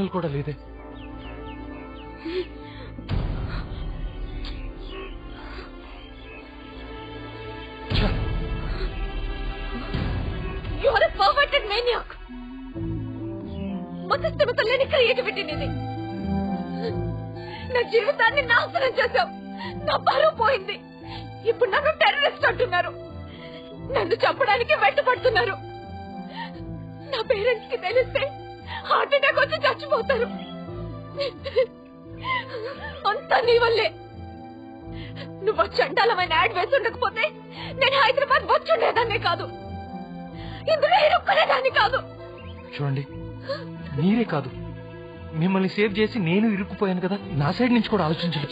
Signal కూడా లేదే. ఛ, మేనియాక్ లేని క్రియేటివిటీ నీది. నా జీవితాన్ని నాశనం చేశావు. నా పరువు పోయింది. ఇప్పుడు నన్ను టెర్రరిస్ట్ అంటున్నారు. నన్ను చంపడానికి వెంటపడుతున్నారు. నా పేరెంట్స్కి తెలిస్తే హార్ట్ అటాక్ వచ్చి చచ్చిపోతారు. అంతా నీ వల్లే. నువ్వు చండాలమైన యాడ్ వేసి ఉండకపోతే నేను హైదరాబాద్ వచ్చుండేదాన్నే కాదు. ఇందులో ఇరుక్కునేదాన్ని కాదు. చూడండి మీరే కాదు. మిమ్మల్ని సేవ్ చేసి నేను ఇరుక్కుపోయాను కదా నా సైడ్ నుంచి కూడా ఆలోచించండి!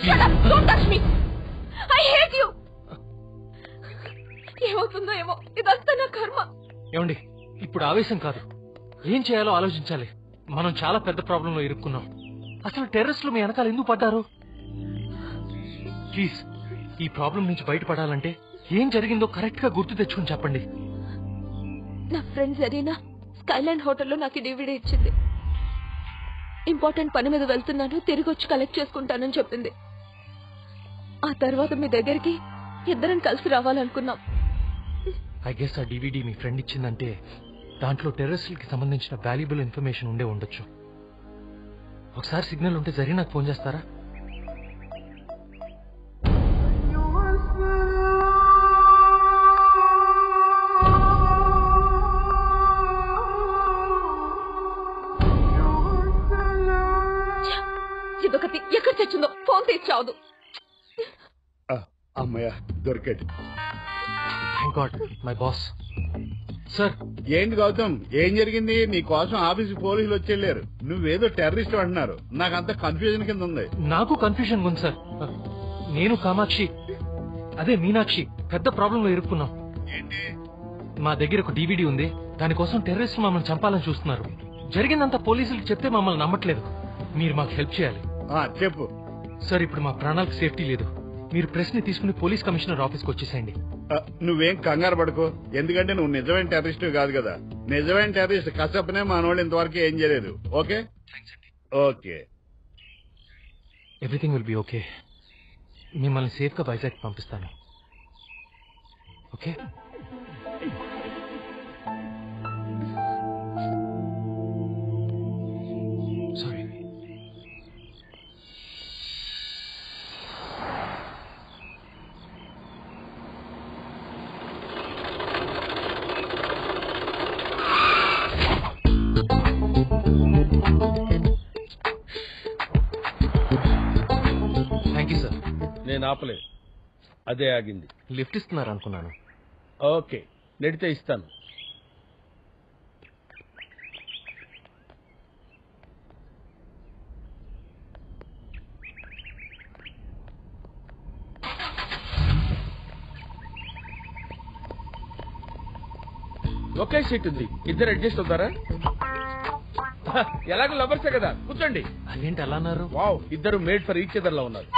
ఏమవుతుందో ఏమో ఇదంతా నా కర్మ. ఏమండి ఇప్పుడు ఆవేశం కాదు. ఏం చేయాలో ఆలోచించాలి. మనం చాలా పెద్ద ప్రాబ్లంలో ఇరుక్కున్నాం. అసలు టెర్రస్లు మీ వెనకాల ఎందుకు పడ్డారు? ప్లీజ్ ఈ ప్రాబ్లం నుంచి బయటపడాలంటే ఏం జరిగిందో కరెక్ట్గా గుర్తు తెచ్చుకుని చెప్పండి. నా ఫ్రెండ్ జరీనా స్కైలైన్ హోటల్లో నాకు డివిడీ ఇచ్చింది. ఇంపార్టెంట్ పని మీద వెళ్తున్నాను తిరిగి వచ్చి కలెక్ట్ చేసుకుంటానని చెప్పింది. ఆ తర్వాత మీ దగ్గరికి ఇద్దరం కలిసి రావాలనుకున్నాం. ఐ గెస్ ఆ డివిడి మీ ఫ్రెండ్ ఇచ్చిందంటే దాంట్లో టెర్రస్లకి సంబంధించిన వాల్యుబుల్ ఇన్ఫర్మేషన్ ఉండే ఉండొచ్చు. ఒకసారి సిగ్నల్ ఉంటే జరి నాకు ఫోన్ చేస్తారా? ఇదొకటి ఎక్కడ తెచ్చిందో? ఫోన్ అమ్మయ్య దొరికాడు thank God my boss sir ఏంటి గౌతమ్? ఏం జరిగింది? నీ కోసం ఆఫీస్ పోలీసులు వచ్చేళ్ళారు నువ్వేదో టెర్రరిస్ట్ అంటున్నారు. నాకంత కన్ఫ్యూజన్ కింద ఉంది. నాకు కన్ఫ్యూజన్ ఉంది సార్. నేను కామాక్షి. అదే మీనాక్షి. పెద్ద ప్రాబ్లం లో ఇరుక్కున్నాం. ఏంటి? మా దగ్గర ఒక డివిడి ఉంది. దానికోసం టెర్రరిస్ట్ మమ్మల్ని చంపాలని చూస్తున్నారు. జరిగిందంతా పోలీసులకు చెప్తే మమ్మల్ని నమ్మట్లేదు. మీరు మాకు హెల్ప్ చేయాలి. ఆ, చెప్పు. సార్ ఇప్పుడు మా ప్రాణాలకు సేఫ్టీ లేదు. మీరు ప్రెస్ని తీసుకుని పోలీస్ కమిషనర్ ఆఫీస్కి వచ్చేసేయండి. నువ్వేం కంగారు పడుకో. ఎందుకంటే నువ్వు నిజమైన టెర్రరిస్ట్ కాదు కదా. నిజమైన టెర్రరిస్ట్ కసప్పనే మనోళ్ళు ఇంతవరకు ఏం చేయలేదు. Okay? Okay. Everything will be okay మిమ్మల్ని సేఫ్గా వైజాగ్ పంపిస్తాను. ఓకే? ఆపలేదు అదే ఆగింది. లిఫ్ట్ ఇస్తున్నారు అనుకున్నాను. ఓకే నెడితే ఇస్తాను. ఒకే సీట్ ఉంది. ఇద్దరు అడ్జస్ట్ అవుతారా? ఎలాగో లవర్సే కదా. కూర్చోండి. అదేంటి అలా అన్నారు? వావ్ ఇద్దరు మేడ్ ఫర్ ఈచ్ అదర్ లా ఉన్నారు.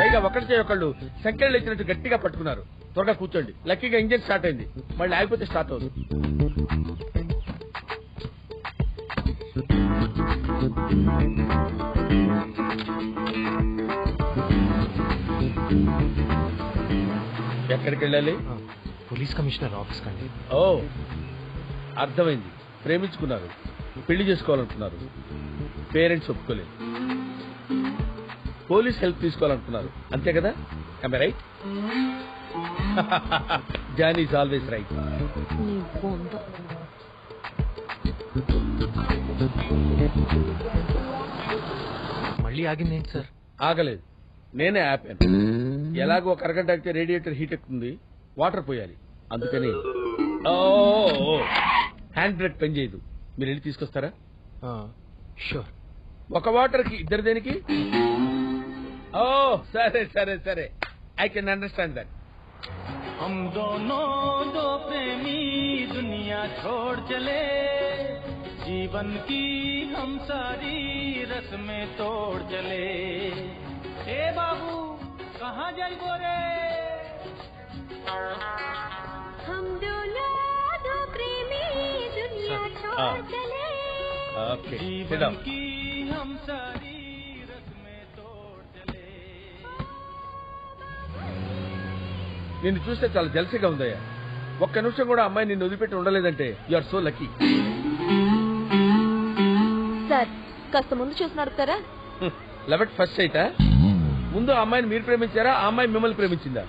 పైగా ఒకటి ఒకళ్ళు సంఖ్యలు ఇచ్చినట్టు గట్టిగా పట్టుకున్నారు. త్వరగా కూర్చోండి. లక్కీగా ఇంజిన్ స్టార్ట్ అయింది. మళ్ళీ ఆగిపోతే స్టార్ట్ అవుతుంది. ఎక్కడికి వెళ్ళాలి? పోలీస్ కమిషనర్ ఆఫీస్ కండి ఓ అర్థమైంది. ప్రేమించుకున్నారు. పెళ్ళి చేసుకోవాలనుకున్నారు. పేరెంట్స్ ఒప్పుకోలేదు. పోలీస్ హెల్ప్ తీసుకోవాలనుకున్నారు. అంతే కదా? Right John is always right మళ్ళీ ఆగింది ఏంటి సార్? ఆగలేదు. నేనే ఆపాను ఎలాగో ఒక అరగంట అయితే రేడియేటర్ హీట్ ఎక్కుతుంది. వాటర్ పోయాలి. అందుకని. ఓ హ్యాండ్ బ్రేక్ పని చేయదు. మీరు వెళ్ళి తీసుకొస్తారా? షూర్ ఒక వాటర్కి ఇద్దరు దేనికి? Oh, sorry, sorry, sorry. I can understand that. हम दोनों दो प्रेमी दुनिया छोड़ चले। जीवन की हम सारी रस्में तोड़ चले। हे बाबू कहाँ जाइबो बोरे हम दोनों दो प्रेमी दुनिया छोड़ ah. चले। जीवन की हम सारी నిన్ను చూస్తే చాలా జలసిగా ఉందయ్యా. ఒక్క నిమిషం కూడా అమ్మాయి నిన్ను వదిలిపెట్టి ఉండలేదంటే you are so lucky sir కాస్త ముందు చూసి నడుపుతారా? లెవెట్ ఫస్ట్ అయితే ముందు ఆ అమ్మాయిని మీరు ప్రేమించారా? ఆ అమ్మాయి మిమ్మల్ని ప్రేమించిందా.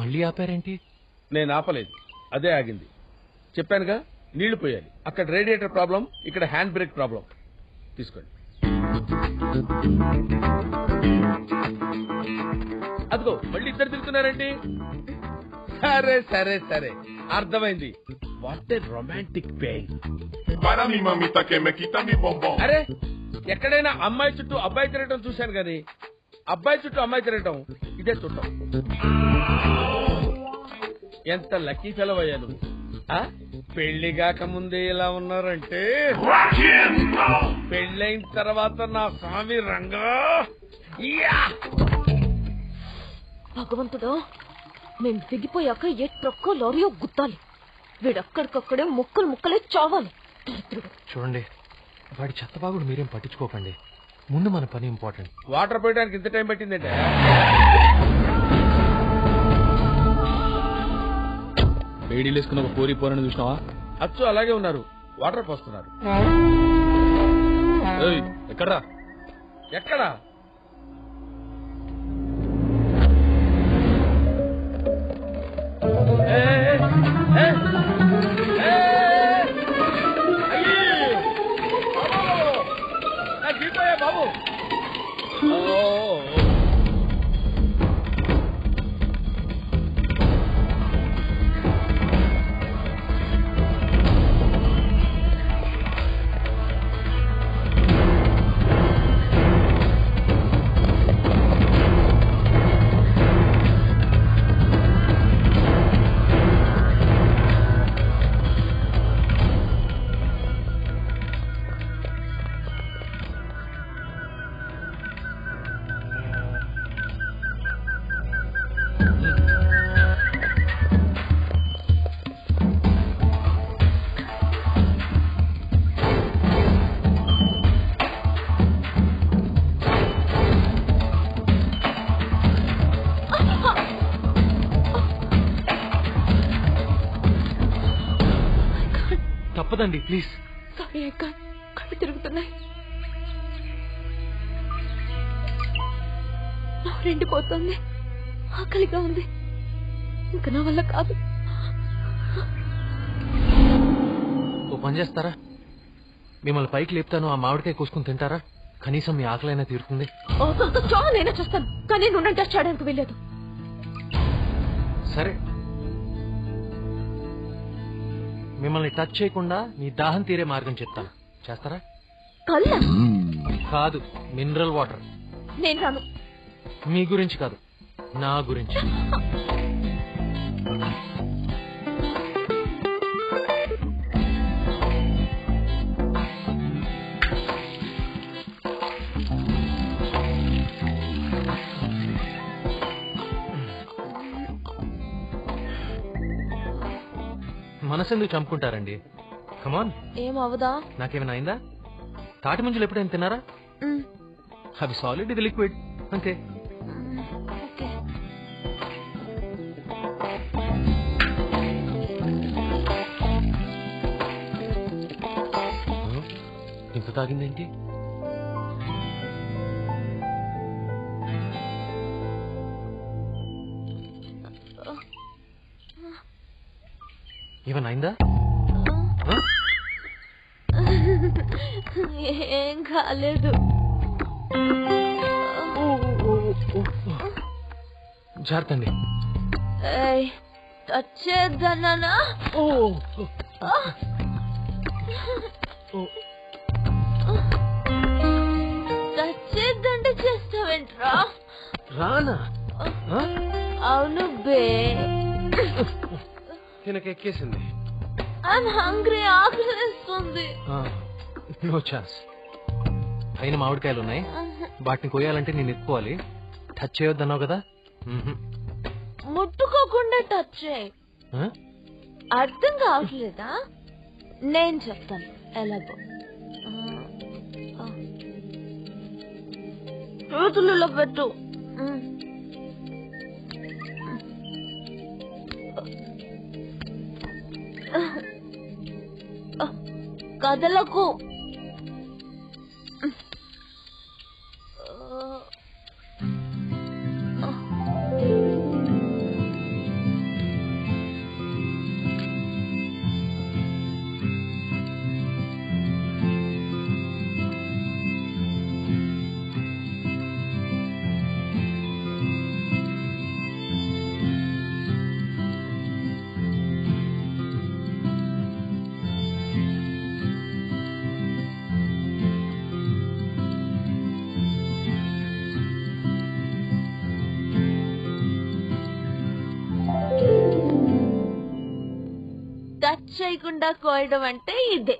మళ్ళీ ఆపారేంటి? నేను ఆపలేదు. అదే ఆగింది. చెప్పానుగా నీళ్ళు పోయాలి. అక్కడ రేడియేటర్ ప్రాబ్లం ఇక్కడ హ్యాండ్ బ్రేక్ ప్రాబ్లం తీసుకోండి. అదిగో మళ్ళీ ఇద్దరు తిరుగుతున్నారేంటి సరే సరే సరే. అర్థమైంది. What a romantic pain Para mi mamita que me quita mi bombón. అరే ఎక్కడైనా అమ్మాయి చుట్టూ అబ్బాయి తిరగటం చూశాను కానీ అబ్బాయి చుట్టూ అమ్మాయి తిరగటం ఇదే చుట్టం. ఎంత లక్కీ ఫెలవ్ అయ్యా పెళ్ళి కాకముందే ఇలా ఉన్నారంటే పెళ్ళైన తర్వాత నా స్వామి రంగా! భగవంతుడు మేం దిగిపోయాక ఏ ట్రక్కో లారీయో గుద్దాలి. వీడక్కడికక్కడే ముక్కలు ముక్కలే చావాలి. చూడండి వాడి చెత్తబాగుడు మీరేం పట్టించుకోకండి. ముందు మన పని ఇంపార్టెంట్. వాటర్ పోయడానికి ఇంత టైం పట్టిందంటే? వేడీలు వేసుకున్న ఒక పోరి పోరని చూసినావా? అచ్చు అలాగే ఉన్నారు. వాటర్ పోస్తున్నారు. ఏయ్, ఎక్కడ్రా? ఎక్కడా? తప్పదండి ప్లీజ్. సారీ అక్క కళ్ళు తిరుగుతున్నాయి. నోరెండిపోతుంది ఆకలిగా ఉంది. ఇంకా నా వల్ల కాదు. ఓ పని చేస్తారా? మిమ్మల్ని పైకి లేపుతాను ఆ మామిడికాయ కోసుకుని తింటారా? కనీసం మీ ఆకలైనా తీరుతుంది. నేనే చూస్తాను. కానీ నువ్వు టెస్ట్ చేయడానికి వెళ్ళలేదు సరే. మిమ్మల్ని టచ్ చేయకుండా మీ దాహం తీరే మార్గం చెప్తాను. చేస్తారా? కళ్ళ కాదు మినరల్ వాటర్ నేను రాను. మీ గురించి కాదు నా గురించి. మనసెందుకు చంపుకుంటారండి? కమాన్ ఏం అవదా నాకేమైనా అయిందా? తాటి ముంజలు ఎప్పుడైనా తిన్నారా? అవి సాలిడ్ ఇది లిక్విడ్ అంతే. ఇంత తాగిందేంటి? ఏమన్నా అయిందా? ఏం కాలేదు. జాగ్రత్త అండి ఏయ్, టచ్ చేద్దన్నానా? టచ్ చేద్దంటే చేస్తావేంట్రా? రానా? అవును బే. హంగ్రీ ఆకలిస్తుంది నో ఛాన్స్. పైన మామిడికాయలు ఉన్నాయి. వాటిని కోయాలంటే నేను ఎత్తుకోవాలి టచ్ చేయొద్దన్నావు కదా. ముట్టుకోకుండా టచ్ చేయి? అర్థం కావట్లేదా? నేను చెప్తాను. ఎలాగో. ఆ, ఆ. చేతులలో పెట్టు. కదలకు చేయకుండా కోయడం అంటే ఇదే.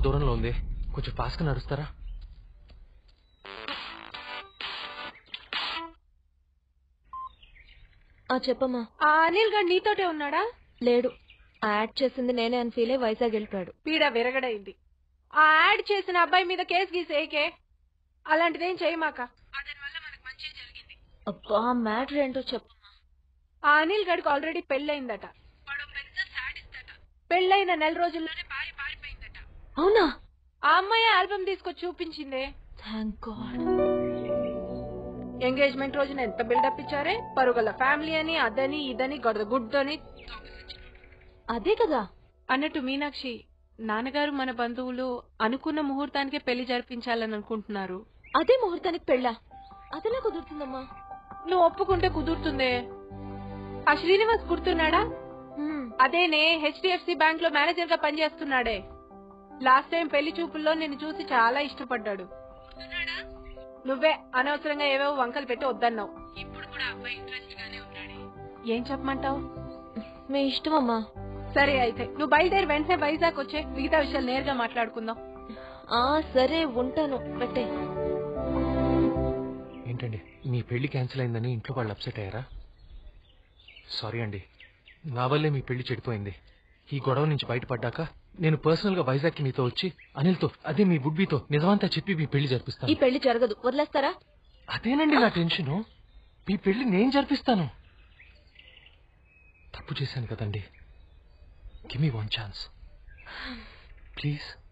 దూరంలో ఉంది. కొంచెం ఫాస్ట్గా నడుస్తారా? ఆ చెప్పమ్మా. ఆ అనిల్ గారు నీతోటే ఉన్నాడా? లేడు. ఆ యాడ్ చేసింది నేనే అని ఫీల్ అయి వైజాగ్ వెళ్ళిపోయాడు. పీడ విరగడైంది. ఆ యాడ్ చేసిన అబ్బాయి మీద కేసు గీసేకే అలాంటిదేం చేయమాక? దానివల్ల మనకు మంచి జరిగింది అబ్బా మ్యాటర్ ఏంటో చెప్పమ్మా ఆ అనిల్ గడికి ఆల్రెడీ పెళ్ళయిందట. పెళ్ళైన నెల రోజుల్లోనే అవునా? ఆ అమ్మాయి ఆల్బమ్ తీసుకొచ్చి చూపించిందే. థ్యాంక్ గాడ్ ఎంగేజ్మెంట్ రోజున ఎంత బిల్డప్ ఇచ్చారే? పరుగుల ఫ్యామిలీ అని అదని ఇదని గొడవ గుడ్డని. అదే కదా. అన్నట్టు మీనాక్షి నాన్నగారు మన బంధువులు అనుకున్న ముహూర్తానికే పెళ్ళి జరిపించాలని అనుకుంటున్నారు. అదే ముహూర్తానికి పెళ్ళా? అదెలా కుదురుతుందమ్మా? నువ్వు ఒప్పుకుంటే కుదురుతుందే. ఆ శ్రీనివాస్ గుర్తున్నాడా. అదేనే హెచ్డిఎఫ్సి బ్యాంక్లో మేనేజర్గా పనిచేస్తున్నాడే. లాస్ట్ టైం పెళ్ళి చూపుల్లో నిన్ను చూసి చాలా ఇష్టపడ్డాడు. నువ్వే అనవసరంగా ఏవేవో వంకలు పెట్టి వద్దన్నావు. ఇప్పుడు కూడా అబ్బాయి ఇంట్రెస్ట్ గానే ఉన్నాడే. ఏం చెప్పమంటావు? మీ ఇష్టమమ్మా సరే అయితే నువ్వు బయలుదేరి వెంటనే వైజాగ్ వచ్చే మిగతా విషయాలు నేరుగా మాట్లాడుకుందాం. ఆ సరే ఉంటాను. పెట్టే. ఏంటండి మీ పెళ్ళి క్యాన్సిల్ అయిందని ఇంట్లో వాళ్ళు అప్సెట్ అయ్యారా? సారీ అండి నా వల్లే మీ పెళ్ళి చెడిపోయింది. ఈ గొడవ నుంచి బయటపడ్డాక నేను పర్సనల్గా వైజాగ్కి మీతో వచ్చి అనిల్తో అదే మీ బుడ్బీతో నిజమంతా చెప్పి మీ పెళ్ళి ఈ జరిపిస్తాను పెళ్ళి జరగదు. వదిలేస్తారా? అదేనండి నా టెన్షన్. మీ పెళ్ళి నేను జరిపిస్తాను. తప్పు చేశాను కదండి. Give me one chance. Please.